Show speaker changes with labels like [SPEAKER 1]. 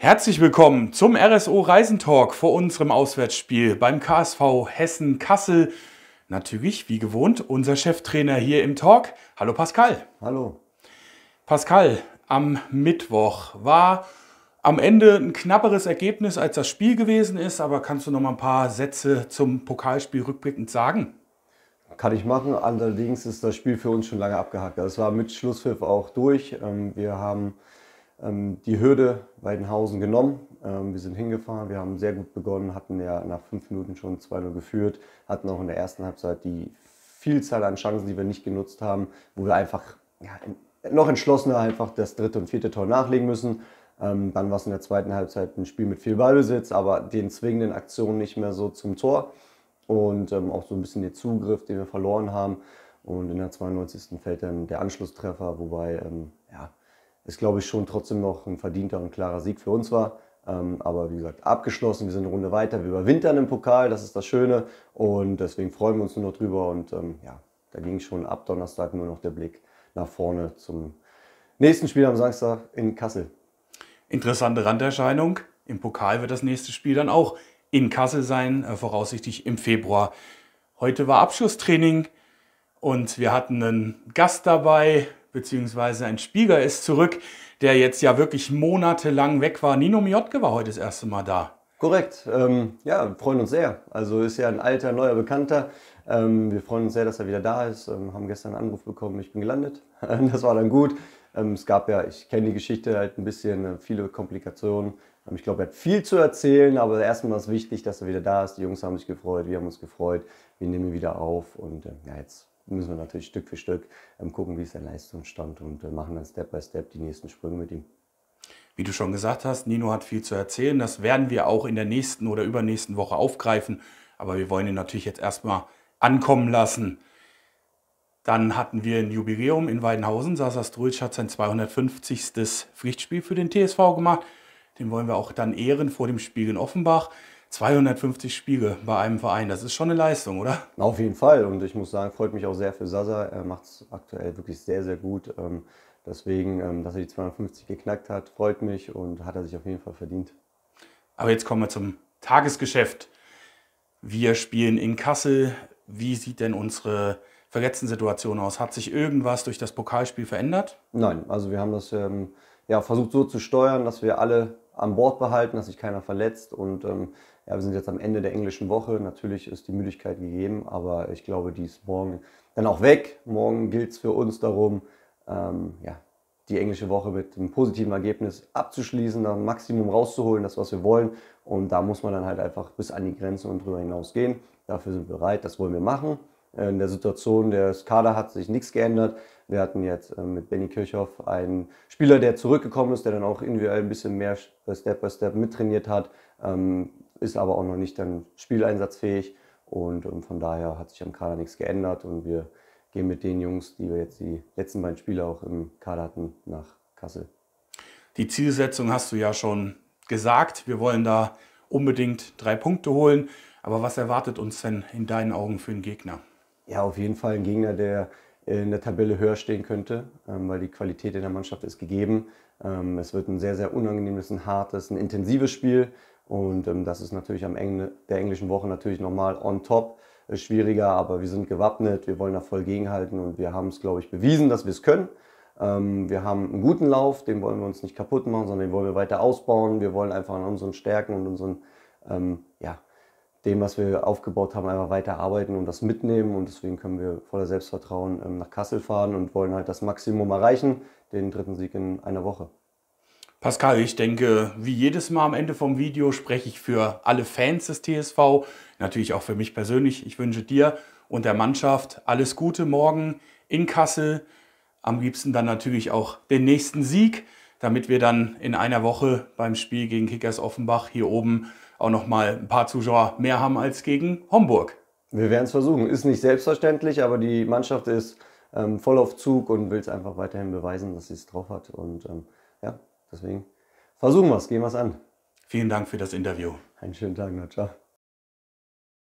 [SPEAKER 1] Herzlich willkommen zum RSO Reisentalk vor unserem Auswärtsspiel beim KSV Hessen Kassel. Natürlich, wie gewohnt, unser Cheftrainer hier im Talk. Hallo Pascal.
[SPEAKER 2] Hallo.
[SPEAKER 1] Pascal, am Mittwoch war am Ende ein knapperes Ergebnis, als das Spiel gewesen ist, aber kannst du noch mal ein paar Sätze zum Pokalspiel rückblickend sagen?
[SPEAKER 2] Kann ich machen, allerdings ist das Spiel für uns schon lange abgehakt. Es war mit Schlusspfiff auch durch. Ähm, wir haben die Hürde Weidenhausen genommen. Ähm, wir sind hingefahren, wir haben sehr gut begonnen, hatten ja nach fünf Minuten schon 2-0 geführt, hatten auch in der ersten Halbzeit die Vielzahl an Chancen, die wir nicht genutzt haben, wo wir einfach ja, noch entschlossener einfach das dritte und vierte Tor nachlegen müssen. Ähm, dann war es in der zweiten Halbzeit ein Spiel mit viel Ballbesitz, aber den zwingenden Aktionen nicht mehr so zum Tor und ähm, auch so ein bisschen den Zugriff, den wir verloren haben. Und in der 92. fällt dann der Anschlusstreffer, wobei es, glaube ich, schon trotzdem noch ein verdienter und klarer Sieg für uns war. Ähm, aber wie gesagt, abgeschlossen, wir sind eine Runde weiter, wir überwintern im Pokal, das ist das Schöne. Und deswegen freuen wir uns nur noch drüber. Und ähm, ja, da ging schon ab Donnerstag nur noch der Blick nach vorne zum nächsten Spiel am Samstag in Kassel.
[SPEAKER 1] Interessante Randerscheinung. Im Pokal wird das nächste Spiel dann auch in Kassel sein, äh, voraussichtlich im Februar. Heute war Abschlusstraining und wir hatten einen Gast dabei, beziehungsweise ein Spieler ist zurück, der jetzt ja wirklich monatelang weg war. Nino Miotke war heute das erste Mal da.
[SPEAKER 2] Korrekt. Ähm, ja, wir freuen uns sehr. Also ist ja ein alter, neuer Bekannter. Ähm, wir freuen uns sehr, dass er wieder da ist. Ähm, haben gestern einen Anruf bekommen, ich bin gelandet. das war dann gut. Ähm, es gab ja, ich kenne die Geschichte halt ein bisschen, äh, viele Komplikationen. Ähm, ich glaube, er hat viel zu erzählen, aber erstmal ist wichtig, dass er wieder da ist. Die Jungs haben sich gefreut, wir haben uns gefreut. Wir nehmen ihn wieder auf und äh, ja, jetzt müssen wir natürlich Stück für Stück ähm, gucken, wie ist der Leistungsstand und äh, machen dann Step by Step die nächsten Sprünge mit ihm.
[SPEAKER 1] Wie du schon gesagt hast, Nino hat viel zu erzählen. Das werden wir auch in der nächsten oder übernächsten Woche aufgreifen. Aber wir wollen ihn natürlich jetzt erstmal ankommen lassen. Dann hatten wir ein Jubiläum in Weidenhausen. Sasa Strujic hat sein 250. Pflichtspiel für den TSV gemacht. Den wollen wir auch dann ehren vor dem Spiel in Offenbach. 250 Spiele bei einem Verein, das ist schon eine Leistung, oder?
[SPEAKER 2] Auf jeden Fall. Und ich muss sagen, freut mich auch sehr für Sasa. Er macht es aktuell wirklich sehr, sehr gut. Ähm, deswegen, ähm, dass er die 250 geknackt hat, freut mich und hat er sich auf jeden Fall verdient.
[SPEAKER 1] Aber jetzt kommen wir zum Tagesgeschäft. Wir spielen in Kassel. Wie sieht denn unsere verletzten Situation aus? Hat sich irgendwas durch das Pokalspiel verändert?
[SPEAKER 2] Nein, also wir haben das ähm, ja, versucht so zu steuern, dass wir alle an Bord behalten, dass sich keiner verletzt. Und ähm, ja, wir sind jetzt am Ende der englischen Woche. Natürlich ist die Müdigkeit gegeben, aber ich glaube, die ist morgen dann auch weg. Morgen gilt es für uns darum, ähm, ja, die englische Woche mit einem positiven Ergebnis abzuschließen, dann Maximum rauszuholen, das, was wir wollen. Und da muss man dann halt einfach bis an die Grenze und drüber hinaus gehen. Dafür sind wir bereit, das wollen wir machen. In der Situation des Kader hat sich nichts geändert. Wir hatten jetzt äh, mit Benny Kirchhoff einen Spieler, der zurückgekommen ist, der dann auch individuell ein bisschen mehr Step by Step mittrainiert hat, ähm, ist aber auch noch nicht dann spieleinsatzfähig. Und von daher hat sich am Kader nichts geändert und wir gehen mit den Jungs, die wir jetzt die letzten beiden Spiele auch im Kader hatten, nach Kassel.
[SPEAKER 1] Die Zielsetzung hast du ja schon gesagt. Wir wollen da unbedingt drei Punkte holen. Aber was erwartet uns denn in deinen Augen für einen Gegner?
[SPEAKER 2] Ja, auf jeden Fall ein Gegner, der in der Tabelle höher stehen könnte, ähm, weil die Qualität in der Mannschaft ist gegeben. Ähm, es wird ein sehr, sehr unangenehmes, ein hartes, ein intensives Spiel und ähm, das ist natürlich am Ende der englischen Woche natürlich nochmal on top schwieriger, aber wir sind gewappnet, wir wollen da voll gegenhalten und wir haben es, glaube ich, bewiesen, dass wir es können. Wir haben einen guten Lauf, den wollen wir uns nicht kaputt machen, sondern den wollen wir weiter ausbauen. Wir wollen einfach an unseren Stärken und unseren dem, was wir aufgebaut haben, einfach weiter arbeiten und das mitnehmen. Und deswegen können wir voller Selbstvertrauen ähm, nach Kassel fahren und wollen halt das Maximum erreichen, den dritten Sieg in einer Woche.
[SPEAKER 1] Pascal, ich denke, wie jedes Mal am Ende vom Video spreche ich für alle Fans des TSV, natürlich auch für mich persönlich. Ich wünsche dir und der Mannschaft alles Gute morgen in Kassel. Am liebsten dann natürlich auch den nächsten Sieg, damit wir dann in einer Woche beim Spiel gegen Kickers Offenbach hier oben auch noch mal ein paar Zuschauer mehr haben als gegen Homburg.
[SPEAKER 2] Wir werden es versuchen. Ist nicht selbstverständlich, aber die Mannschaft ist ähm, voll auf Zug und will es einfach weiterhin beweisen, dass sie es drauf hat. Und ähm, ja, deswegen versuchen wir es, gehen wir es an.
[SPEAKER 1] Vielen Dank für das Interview.
[SPEAKER 2] Einen schönen Tag noch. Ciao.